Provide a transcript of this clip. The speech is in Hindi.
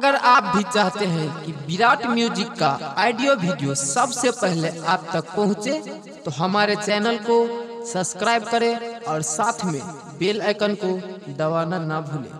अगर आप भी चाहते हैं कि विराट म्यूज़िक का ऑडियो वीडियो सबसे पहले आप तक पहुँचे, तो हमारे चैनल को सब्सक्राइब करें और साथ में बेल आइकन को दबाना ना भूलें।